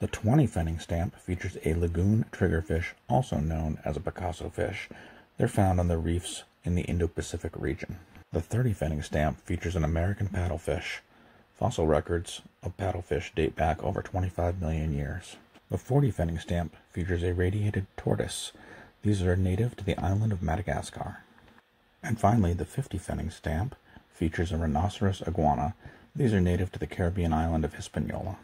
The 20 pfennig stamp features a lagoon triggerfish, also known as a Picasso fish. They're found on the reefs in the Indo-Pacific region. The 30 pfennig stamp features an American paddlefish. Fossil records of paddlefish date back over 25 million years. The 40 pfennig stamp features a radiated tortoise. These are native to the island of Madagascar. And finally, the 50 pfennig stamp features a rhinoceros iguana. These are native to the Caribbean island of Hispaniola.